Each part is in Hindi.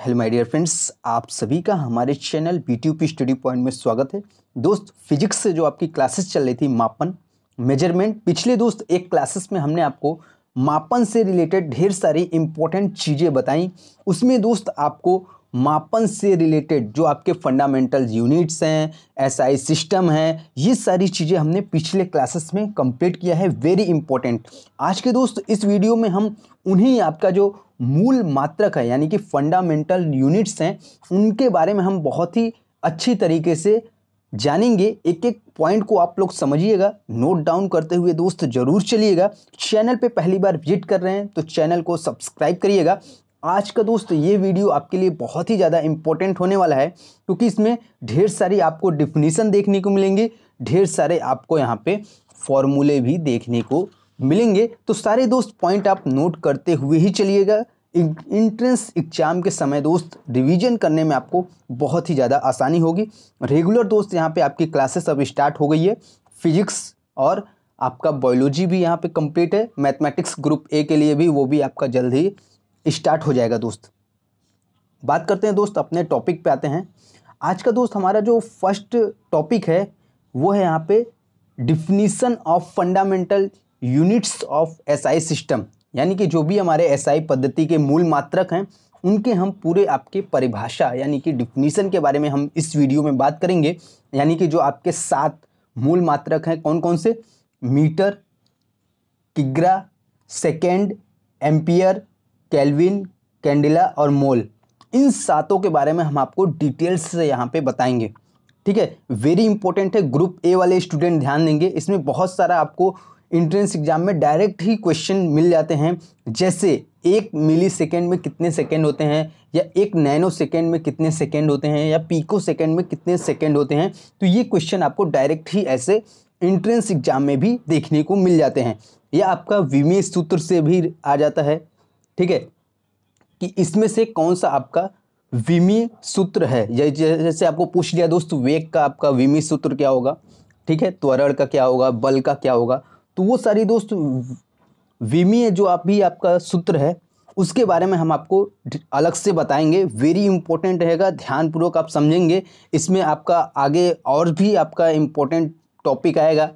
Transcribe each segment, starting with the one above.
हेलो माय डियर फ्रेंड्स आप सभी का हमारे चैनल बी स्टडी पॉइंट में स्वागत है। दोस्त फिजिक्स से जो आपकी क्लासेस चल रही थी, मापन मेज़रमेंट पिछले दोस्त, एक क्लासेस में हमने आपको मापन से रिलेटेड ढेर सारी इंपॉर्टेंट चीज़ें बताई। उसमें दोस्त, आपको मापन से रिलेटेड जो आपके फंडामेंटल यूनिट्स हैं एसआई सिस्टम है, ये सारी चीज़ें हमने पिछले क्लासेस में कंप्लीट किया है। वेरी इंपॉर्टेंट आज के दोस्त, इस वीडियो में हम उन्हीं आपका जो मूल मात्रक है, यानी कि फंडामेंटल यूनिट्स हैं, उनके बारे में हम बहुत ही अच्छी तरीके से जानेंगे। एक एक पॉइंट को आप लोग समझिएगा। नोट डाउन करते हुए दोस्त ज़रूर चलिएगा। चैनल पे पहली बार विज़िट कर रहे हैं तो चैनल को सब्सक्राइब करिएगा। आज का दोस्त, ये वीडियो आपके लिए बहुत ही ज़्यादा इम्पोर्टेंट होने वाला है, क्योंकि इसमें ढेर सारी आपको डिफिनीसन देखने को मिलेंगे, ढेर सारे आपको यहाँ पे फॉर्मूले भी देखने को मिलेंगे। तो सारे दोस्त पॉइंट आप नोट करते हुए ही चलिएगा। इंट्रेंस एग्ज़ाम के समय दोस्त रिवीजन करने में आपको बहुत ही ज़्यादा आसानी होगी। रेगुलर दोस्त, यहाँ पे आपकी क्लासेस अब स्टार्ट हो गई है। फिजिक्स और आपका बायोलॉजी भी यहाँ पे कंप्लीट है। मैथमेटिक्स ग्रुप ए के लिए भी, वो भी आपका जल्द ही स्टार्ट हो जाएगा दोस्त। बात करते हैं दोस्त, अपने टॉपिक पे आते हैं। आज का दोस्त हमारा जो फ़र्स्ट टॉपिक है, वो है यहाँ पे definition of fundamental units of SI system यानी कि जो भी हमारे एसआई पद्धति के मूल मात्रक हैं, उनके हम पूरे आपके परिभाषा, यानी कि डिफिनीसन के बारे में हम इस वीडियो में बात करेंगे। यानी कि जो आपके सात मूल मात्रक हैं कौन कौन से? मीटर, किग्रा सेकेंड एम्पियर कैलविन, कैंडिला और मोल। इन सातों के बारे में हम आपको डिटेल्स से यहाँ पे बताएँगे। ठीक है? वेरी इंपॉर्टेंट है ग्रुप ए वाले स्टूडेंट ध्यान देंगे। इसमें बहुत सारा आपको इंट्रेंस एग्ज़ाम में डायरेक्ट ही क्वेश्चन मिल जाते हैं। जैसे एक मिली सेकेंड में कितने सेकेंड होते हैं, या एक नैनो सेकेंड में कितने सेकेंड होते हैं, या पीको सेकेंड में कितने सेकेंड होते हैं तो ये क्वेश्चन आपको डायरेक्ट ही ऐसे इंट्रेंस एग्ज़ाम में भी देखने को मिल जाते हैं। या आपका विमेय सूत्र से भी आ जाता है। ठीक है? कि इसमें से कौन सा आपका विमी सूत्र है? जैसे आपको पूछ लिया दोस्त, वेग का आपका विमी सूत्र क्या होगा? ठीक है? त्वरण का क्या होगा? बल का क्या होगा? तो वो सारी दोस्त विमीय जो आप भी आपका सूत्र है, उसके बारे में हम आपको अलग से बताएँगे। वेरी इंपॉर्टेंट रहेगा, ध्यानपूर्वक आप समझेंगे। इसमें आपका आगे और भी आपका इम्पोर्टेंट टॉपिक आएगा।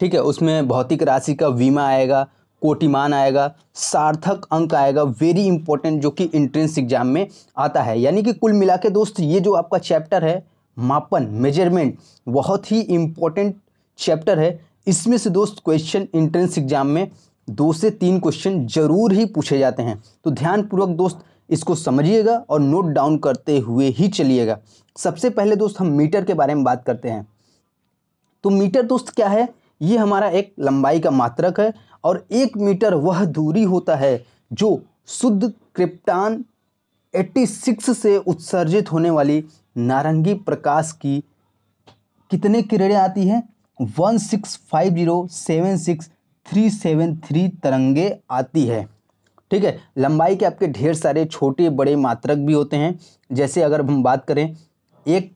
ठीक है? उसमें भौतिक राशि का बीमा आएगा कोटिमान आएगा, सार्थक अंक आएगा वेरी इंपॉर्टेंट जो कि इंट्रेंस एग्ज़ाम में आता है। यानी कि कुल मिला के दोस्त, ये जो आपका चैप्टर है, मापन मेज़रमेंट बहुत ही इम्पोर्टेंट चैप्टर है। इसमें से दोस्त क्वेश्चन इंट्रेंस एग्ज़ाम में दो से तीन क्वेश्चन ज़रूर ही पूछे जाते हैं। तो ध्यानपूर्वक दोस्त, इसको समझिएगा और नोट डाउन करते हुए ही चलिएगा। सबसे पहले दोस्त, हम मीटर के बारे में बात करते हैं। तो मीटर दोस्त, क्या है? ये हमारा एक लंबाई का मात्रक है और एक मीटर वह दूरी होता है जो शुद्ध क्रिप्टान 86 से उत्सर्जित होने वाली नारंगी प्रकाश की कितने किरणें आती हैं? One six five zero seven six three seven three तरंगे आती है। ठीक है, लंबाई के आपके ढेर सारे छोटे बड़े मात्रक भी होते हैं। जैसे अगर हम बात करें, एक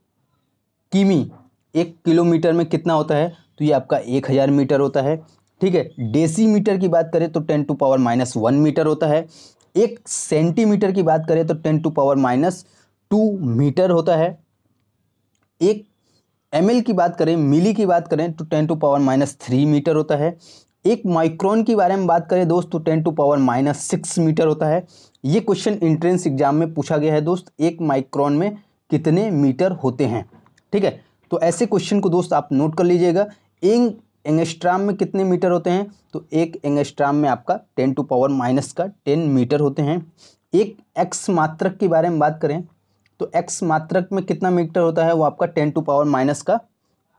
किमी एक किलोमीटर में कितना होता है? तो ये आपका एक हज़ार मीटर होता है। ठीक है डेसी मीटर की बात करें तो ten to power minus one metre होता है। एक सेंटीमीटर की बात करें तो ten to power minus two metre होता है। एक एम की बात करें, मिली की बात करें तो ten to power minus three metre होता है। एक माइक्रोन के बारे में बात करें दोस्त तो ten to power minus six metre होता है। ये क्वेश्चन इंट्रेंस एग्ज़ाम में पूछा गया है दोस्त, एक माइक्रोन में कितने मीटर होते हैं। ठीक है तो ऐसे क्वेश्चन को दोस्त आप नोट कर लीजिएगा। एंग एंगस्ट्राम में कितने मीटर होते हैं? तो एक एंगस्ट्राम में आपका टेन टू पावर माइनस का टेन मीटर होते हैं। एक एक्स मात्रक के बारे में बात करें तो एक्स मात्रक में कितना मीटर होता है? वो आपका टेन टू पावर माइनस का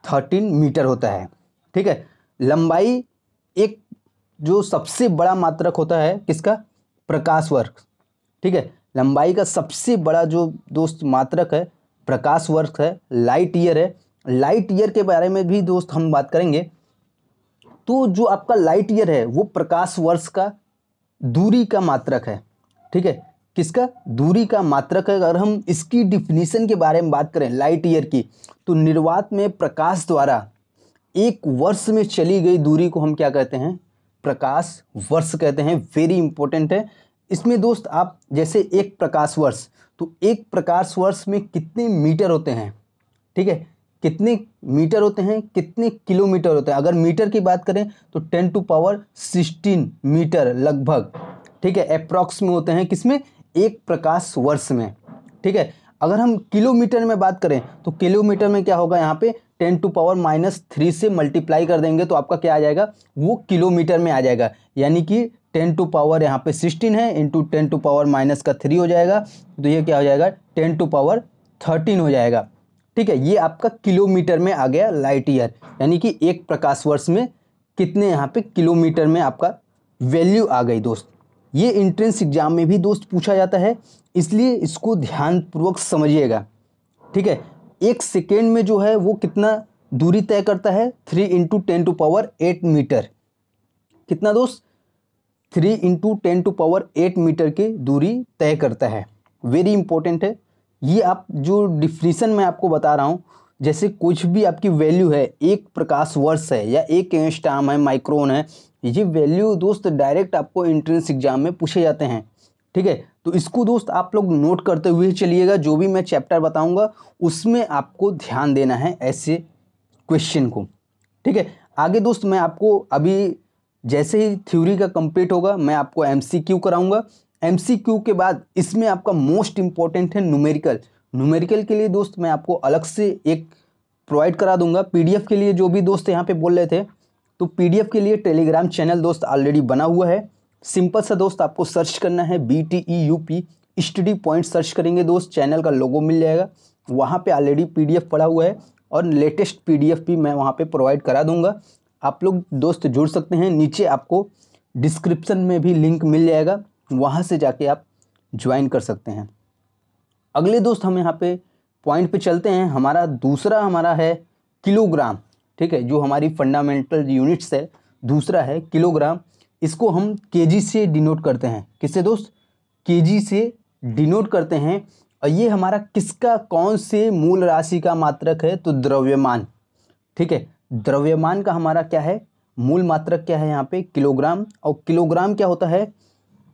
थर्टीन मीटर होता है। ठीक है? लंबाई एक जो सबसे बड़ा मात्रक होता है किसका? प्रकाश वर्ग। ठीक है? लंबाई का सबसे बड़ा जो दोस्त मात्रक है, प्रकाश वर्ग है, लाइट ईयर है लाइट ईयर के बारे में भी दोस्त हम बात करेंगे। तो जो आपका लाइट ईयर है, वो प्रकाश वर्ष का दूरी का मात्रक है। ठीक है? किसका? दूरी का मात्रक है। अगर हम इसकी डिफिनीशन के बारे में बात करें, लाइट ईयर की तो निर्वात में प्रकाश द्वारा एक वर्ष में चली गई दूरी को हम क्या कहते हैं? प्रकाश वर्ष कहते हैं। वेरी इंपॉर्टेंट है। इसमें दोस्त आप जैसे एक प्रकाश वर्ष तो एक प्रकाश वर्ष में कितने मीटर होते हैं? ठीक है? कितने मीटर होते हैं, कितने किलोमीटर होते हैं। अगर मीटर की बात करें तो ten to power sixteen metre लगभग, ठीक है, अप्रॉक्स में होते हैं किसमें? एक प्रकाश वर्ष में, ठीक है। अगर हम किलोमीटर में बात करें तो किलोमीटर में क्या होगा यहाँ पे? Ten to power minus three से मल्टीप्लाई कर देंगे तो आपका क्या आ जाएगा? वो किलोमीटर में आ जाएगा। यानी कि टेन टू पावर यहाँ पे सिक्सटीन है into ten to power minus का थ्री हो जाएगा तो ये क्या हो जाएगा? टेन टू पावर थर्टीन हो जाएगा। ठीक है, ये आपका किलोमीटर में आ गया लाइट ईयर यानी कि एक प्रकाश वर्ष में कितने यहाँ पे किलोमीटर में आपका वैल्यू आ गई दोस्त। ये इंट्रेंस एग्ज़ाम में भी दोस्त पूछा जाता है, इसलिए इसको ध्यानपूर्वक समझिएगा। ठीक है, एक सेकेंड में जो है वो कितना दूरी तय करता है? Three into ten to power eight metre कितना दोस्त? Three into ten to power eight metre की दूरी तय करता है। वेरी इंपॉर्टेंट है। ये आप जो डिफिनीसन मैं आपको बता रहा हूँ, जैसे कुछ भी आपकी वैल्यू है, एक प्रकाश वर्ष है या एक एंगस्टाम है माइक्रोन है, ये वैल्यू दोस्त डायरेक्ट आपको एंट्रेंस एग्ज़ाम में पूछे जाते हैं। ठीक है? तो इसको दोस्त आप लोग नोट करते हुए चलिएगा, जो भी मैं चैप्टर बताऊँगा, उसमें आपको ध्यान देना है ऐसे क्वेश्चन को। ठीक है? आगे दोस्त मैं आपको अभी जैसे ही थ्योरी का कंप्लीट होगा, मैं आपको एम कराऊँगा। MCQ के बाद इसमें आपका मोस्ट इंपॉर्टेंट है न्यूमेरिकल न्यूमेरिकल के लिए दोस्त मैं आपको अलग से एक प्रोवाइड करा दूँगा. पीडीएफ के लिए जो भी दोस्त यहाँ पे बोल रहे थे तो पीडीएफ के लिए टेलीग्राम चैनल दोस्त ऑलरेडी बना हुआ है. सिंपल सा दोस्त आपको सर्च करना है B T E U P study point search करेंगे दोस्त चैनल का लोगो मिल जाएगा. वहाँ पे ऑलरेडी पीडीएफ पड़ा हुआ है और लेटेस्ट पीडीएफ भी मैं वहाँ पे प्रोवाइड करा दूँगा. आप लोग दोस्त जुड़ सकते हैं, नीचे आपको डिस्क्रिप्शन में भी लिंक मिल जाएगा. वहाँ से जाके आप ज्वाइन कर सकते हैं। अगले दोस्त हम यहाँ पे पॉइंट पे चलते हैं। हमारा दूसरा हमारा है किलोग्राम, ठीक है, जो हमारी फंडामेंटल यूनिट्स है, दूसरा है किलोग्राम। इसको हम केजी से डिनोट करते हैं। किससे दोस्त? केजी से डिनोट करते हैं। और ये हमारा किसका, कौन से मूल राशि का मात्रक है? तो द्रव्यमान, ठीक है। द्रव्यमान का हमारा क्या है? मूल मात्रक क्या है यहाँ पे? किलोग्राम। और किलोग्राम क्या होता है?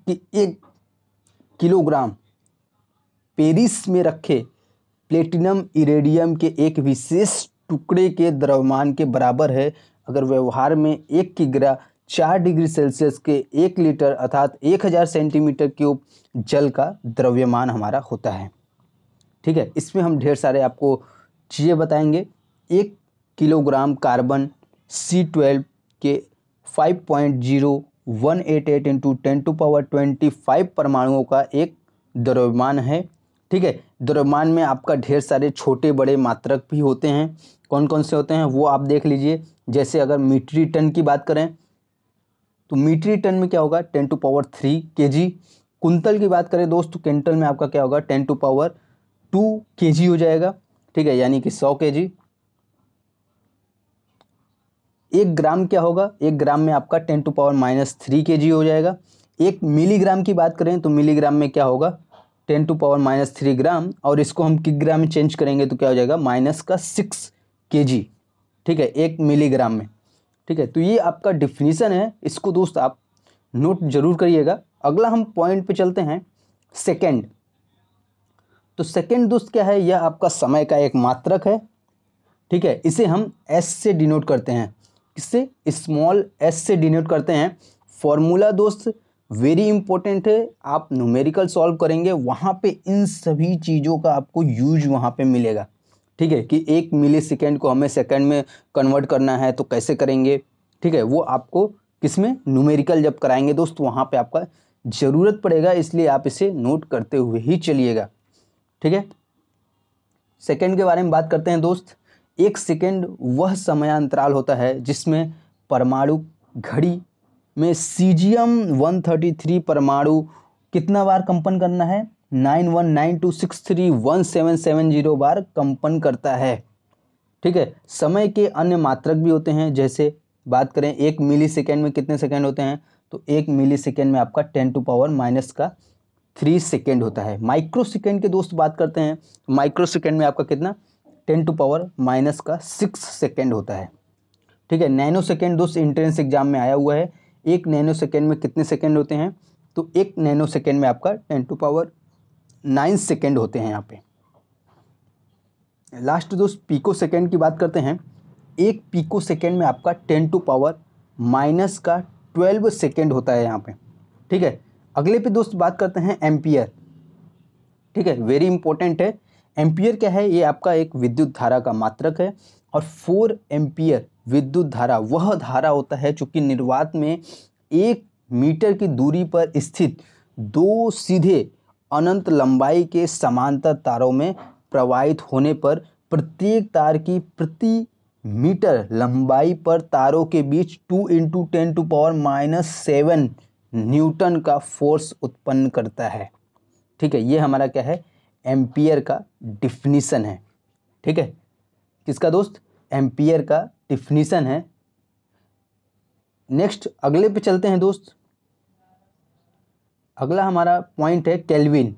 कि एक किलोग्राम पेरिस में रखे प्लेटिनम इरेडियम के एक विशेष टुकड़े के द्रव्यमान के बराबर है। अगर व्यवहार में एक की ग्रा चार डिग्री सेल्सियस के एक लीटर अर्थात एक हज़ार सेंटीमीटर क्यूब जल का द्रव्यमान हमारा होता है। ठीक है, इसमें हम ढेर सारे आपको चीज़ें बताएँगे। एक किलोग्राम कार्बन सी ट्वेल्व के five point zero one eight eight into ten to power twenty five परमाणुओं का एक द्रव्यमान है। ठीक है? द्रव्यमान में आपका ढेर सारे छोटे बड़े मात्रक भी होते हैं। कौन कौन से होते हैं? वो आप देख लीजिए। जैसे अगर मीट्री टन की बात करें तो मीट्री टन में क्या होगा? Ten to power three K ji quintal की बात करें दोस्त क्विंटल में आपका क्या होगा? टेन टू पावर टू के जी हो जाएगा। ठीक है? यानी कि सौ के जी एक ग्राम क्या होगा? एक ग्राम में आपका ten to power minus three K G हो जाएगा। एक मिलीग्राम की बात करें तो मिलीग्राम में क्या होगा? Ten to power minus three gram और इसको हम किग्राम में चेंज करेंगे तो क्या हो जाएगा? माइनस का सिक्स के जी ठीक है, एक मिलीग्राम में। ठीक है तो ये आपका डिफिनीसन है। इसको दोस्त आप नोट ज़रूर करिएगा। अगला हम पॉइंट पे चलते हैं। सेकेंड। तो सेकेंड दोस्त क्या है? यह आपका समय का एक मात्रक है। ठीक है, इसे हम एस से डिनोट करते हैं। किससे स्मॉल एस से डिनोट करते हैं। फॉर्मूला दोस्त वेरी इंपॉर्टेंट है। आप न्यूमेरिकल सॉल्व करेंगे, वहाँ पे इन सभी चीज़ों का आपको यूज़ वहाँ पे मिलेगा। ठीक है, कि एक मिली सेकेंड को हमें सेकेंड में कन्वर्ट करना है तो कैसे करेंगे? ठीक है, वो आपको किसमें? न्यूमेरिकल जब कराएँगे दोस्त, वहाँ पे आपका ज़रूरत पड़ेगा, इसलिए आप इसे नोट करते हुए ही चलिएगा। ठीक है? सेकेंड के बारे में बात करते हैं दोस्त। एक सेकेंड वह समयांतराल होता है जिसमें परमाणु घड़ी में सीजियम 133 परमाणु कितना बार कंपन करना है? Nine one nine two six three one seven seven zero बार कंपन करता है। ठीक है? समय के अन्य मात्रक भी होते हैं, जैसे बात करें एक मिली सेकेंड में कितने सेकेंड होते हैं तो एक मिली सेकेंड में आपका टेन टू पावर माइनस का थ्री सेकेंड होता है। माइक्रो सेकेंड के दोस्त बात करते हैं माइक्रो सेकेंड में आपका कितना? टेन टू पावर माइनस का सिक्स सेकेंड होता है। ठीक है, नैनो सेकेंड दोस्त इंट्रेंस एग्ज़ाम में आया हुआ है। एक नैनो सेकेंड में कितने सेकेंड होते हैं? तो एक नैनो सेकेंड में आपका ten to power nine second होते हैं यहाँ पे। लास्ट दोस्त पीको सेकेंड की बात करते हैं। एक पीको सेकेंड में आपका टेन टू पावर माइनस का ट्वेल्व सेकेंड होता है यहाँ पे। ठीक है, अगले पे दोस्त बात करते हैं एम्पियर। ठीक है वेरी इंपॉर्टेंट है। एम्पियर क्या है? ये आपका एक विद्युत धारा का मात्रक है और फोर एम्पियर विद्युत धारा, वह धारा होता है चूँकि निर्वात में एक मीटर की दूरी पर स्थित दो सीधे अनंत लंबाई के समांतर तारों में प्रवाहित होने पर प्रत्येक तार की प्रति मीटर लंबाई पर तारों के बीच two into ten to power minus seven newton का फोर्स उत्पन्न करता है। ठीक है, ये हमारा क्या है? एम्पियर का डिफिनीसन है। ठीक है? किसका दोस्त? एम्पियर का डिफिनीसन है। नेक्स्ट, अगले पे चलते हैं दोस्त। अगला हमारा पॉइंट है केल्विन।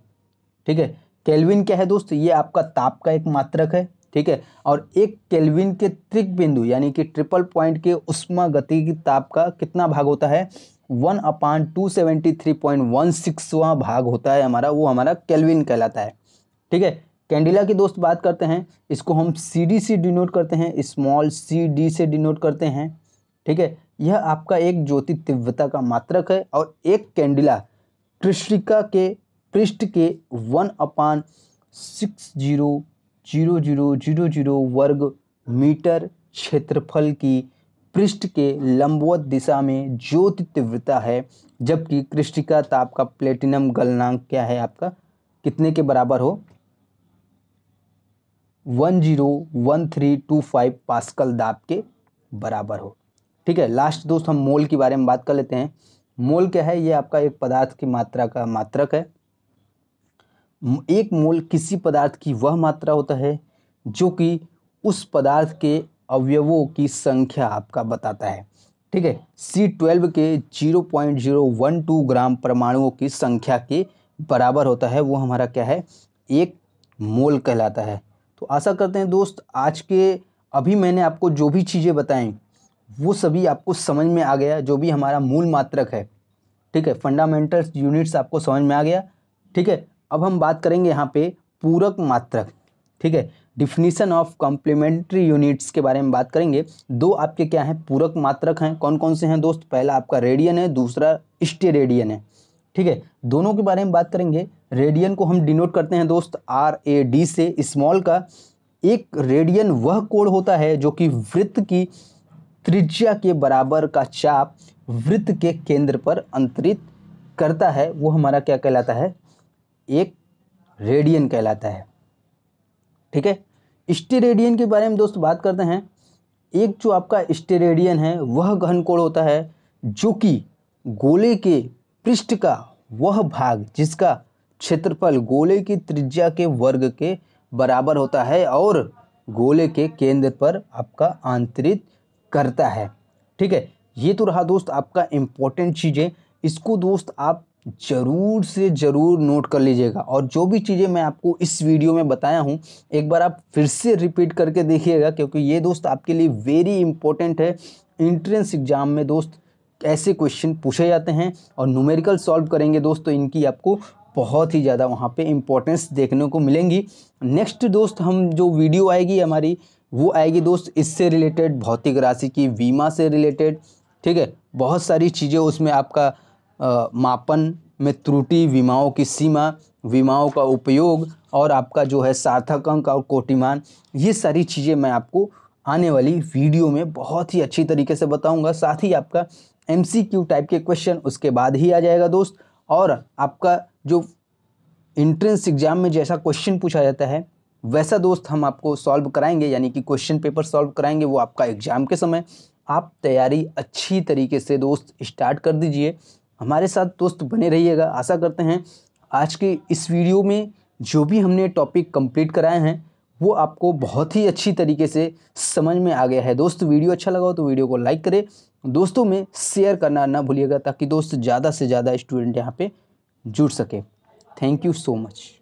ठीक है? केल्विन क्या है दोस्त? ये आपका ताप का एक मात्रक है। ठीक है? और एक केल्विन के त्रिक बिंदु यानी कि ट्रिपल पॉइंट के उष्मा गति की ताप का कितना भाग होता है? One upon two seventy three point one सिक्सवा भाग होता है हमारा, वो हमारा केल्विन कहलाता है। ठीक है? कैंडिला की दोस्त बात करते हैं, इसको हम सी डी से डिनोट करते हैं स्मॉल सी डी से डिनोट करते हैं, ठीक है? यह आपका एक ज्योति तीव्रता का मात्रक है और एक कैंडिला, कृष्णिका के पृष्ठ के one upon six zero zero zero zero zero वर्ग मीटर क्षेत्रफल की पृष्ठ के लंबवत दिशा में ज्योति तीव्रता है, जबकि कृष्णिका ताप का प्लेटिनम गलनांक क्या है आपका? कितने के बराबर हो? One zero one three two five pascal दाब के बराबर हो। ठीक है, लास्ट दोस्त हम मोल के बारे में बात कर लेते हैं। मोल क्या है? ये आपका एक पदार्थ की मात्रा का मात्रक है। एक मोल किसी पदार्थ की वह मात्रा होता है जो कि उस पदार्थ के अवयवों की संख्या आपका बताता है। ठीक है सी ट्वेल्व के zero point zero one two gram परमाणुओं की संख्या के बराबर होता है। वो हमारा क्या है? एक मोल कहलाता है। तो आशा करते हैं दोस्त, आज के अभी मैंने आपको जो भी चीज़ें बताएँ वो सभी आपको समझ में आ गया, जो भी हमारा मूल मात्रक है। ठीक है फंडामेंटल्स यूनिट्स आपको समझ में आ गया। ठीक है, अब हम बात करेंगे यहाँ पे पूरक मात्रक। ठीक है डिफिनीसन ऑफ़ कॉम्प्लीमेंट्री यूनिट्स के बारे में बात करेंगे। दो आपके क्या हैं? पूरक मात्रक हैं। कौन कौन से हैं दोस्त? पहला आपका रेडियन है, दूसरा स्टेरेडियन है। ठीक है, दोनों के बारे में बात करेंगे। रेडियन को हम डिनोट करते हैं दोस्त आर ए डी से स्मॉल का। एक रेडियन वह कोण होता है जो कि वृत्त की त्रिज्या के बराबर का चाप वृत्त के केंद्र पर अंतरित करता है। वो हमारा क्या कहलाता है? एक रेडियन कहलाता है। ठीक है? स्टेरेडियन के बारे में दोस्त बात करते हैं। एक जो आपका स्टेरेडियन है, वह गहन कोण होता है जो कि गोले के पृष्ठ का वह भाग जिसका क्षेत्रफल गोले की त्रिज्या के वर्ग के बराबर होता है और गोले के केंद्र पर आपका आंतरित करता है। ठीक है, ये तो रहा दोस्त आपका इम्पोर्टेंट चीज़ें। इसको दोस्त आप ज़रूर से ज़रूर नोट कर लीजिएगा। और जो भी चीज़ें मैं आपको इस वीडियो में बताया हूँ, एक बार आप फिर से रिपीट करके देखिएगा, क्योंकि ये दोस्त आपके लिए वेरी इंपॉर्टेंट है। इंट्रेंस एग्ज़ाम में दोस्त ऐसे क्वेश्चन पूछे जाते हैं और न्यूमेरिकल सॉल्व करेंगे दोस्तों इनकी आपको बहुत ही ज़्यादा वहाँ पे इम्पोर्टेंस देखने को मिलेंगी। नेक्स्ट दोस्त हम जो वीडियो आएगी हमारी वो आएगी दोस्त इससे रिलेटेड भौतिक राशि की बीमा से रिलेटेड ठीक है? बहुत सारी चीज़ें उसमें आपका आ, मापन में त्रुटि बीमाओं की सीमा बीमाओं का उपयोग और आपका जो है सार्थक अंक और कोटिमान ये सारी चीज़ें मैं आपको आने वाली वीडियो में बहुत ही अच्छी तरीके से बताऊँगा। साथ ही आपका एमसीक्यू टाइप के क्वेश्चन उसके बाद ही आ जाएगा दोस्त। और आपका जो इंट्रेंस एग्ज़ाम में जैसा क्वेश्चन पूछा जाता है, वैसा दोस्त हम आपको सॉल्व कराएँगे, यानी कि क्वेश्चन पेपर सॉल्व कराएँगे, वो आपका एग्ज़ाम के समय। आप तैयारी अच्छी तरीके से दोस्त स्टार्ट कर दीजिए। हमारे साथ दोस्त बने रहिएगा। आशा करते हैं आज के इस वीडियो में जो भी हमने टॉपिक कंप्लीट कराए हैं, वो आपको बहुत ही अच्छी तरीके से समझ में आ गया है। दोस्त वीडियो अच्छा लगा हो तो वीडियो को लाइक करें। दोस्तों में शेयर करना ना भूलिएगा, ताकि दोस्त ज़्यादा से ज़्यादा स्टूडेंट यहाँ पे जुड़ सके। Thank you so much